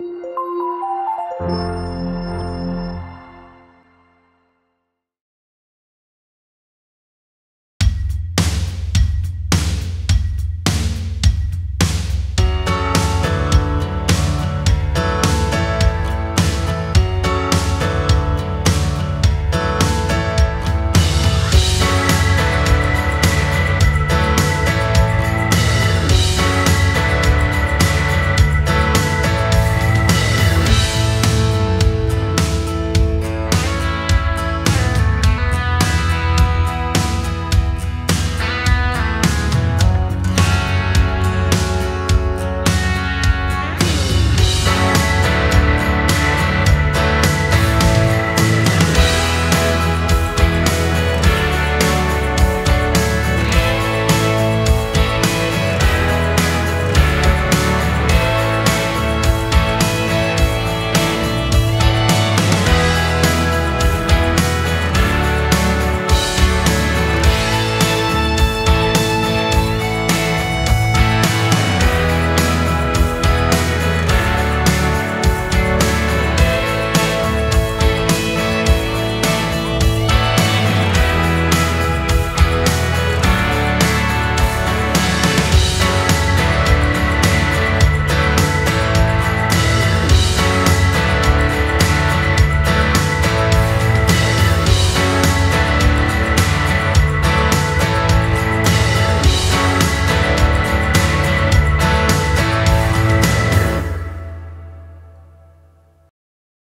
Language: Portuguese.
Música